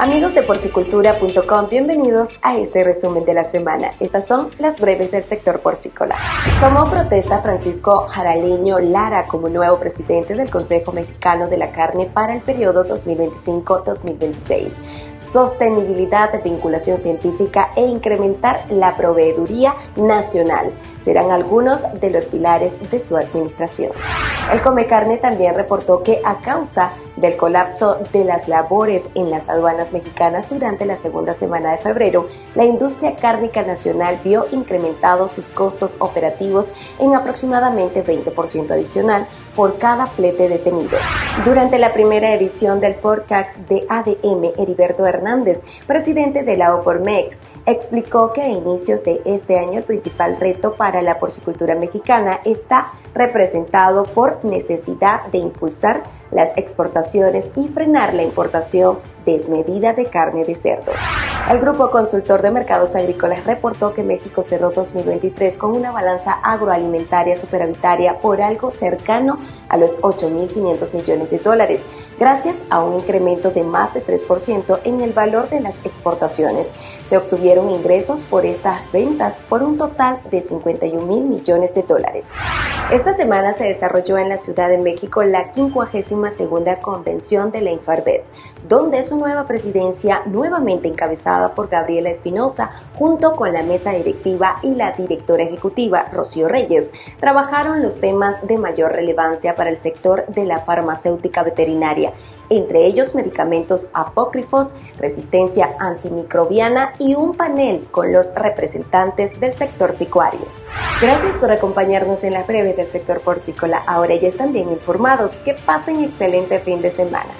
Amigos de porcicultura.com, bienvenidos a este resumen de la semana. Estas son las breves del sector porcícola. Tomó protesta Francisco Jaraleño Lara como nuevo presidente del Consejo Mexicano de la Carne para el periodo 2025-2026. Sostenibilidad, vinculación científica e incrementar la proveeduría nacional serán algunos de los pilares de su administración. El Come Carne también reportó que a causa del colapso de las labores en las aduanas mexicanas durante la segunda semana de febrero, la industria cárnica nacional vio incrementados sus costos operativos en aproximadamente 20% adicional por cada flete detenido. Durante la primera edición del podcast de ADM, Heriberto Hernández, presidente de la OPORMEX, explicó que a inicios de este año el principal reto para la porcicultura mexicana está representado por necesidad de impulsar las exportaciones y frenar la importación desmedida de carne de cerdo. El Grupo Consultor de Mercados Agrícolas reportó que México cerró 2023 con una balanza agroalimentaria superavitaria por algo cercano a los 8.500 millones de dólares, gracias a un incremento de más de 3% en el valor de las exportaciones. Se obtuvieron ingresos por estas ventas por un total de 51 mil millones de dólares. Esta semana se desarrolló en la Ciudad de México la 52 segunda convención de la Infarbet, donde su nueva presidencia, nuevamente encabezada por Gabriela Espinosa, junto con la mesa directiva y la directora ejecutiva, Rocío Reyes, trabajaron los temas de mayor relevancia para el sector de la farmacéutica veterinaria entre ellos medicamentos apócrifos, resistencia antimicrobiana y un panel con los representantes del sector picuario. Gracias por acompañarnos en la breve del sector porcícola. Ahora ya están bien informados. Que pasen excelente fin de semana.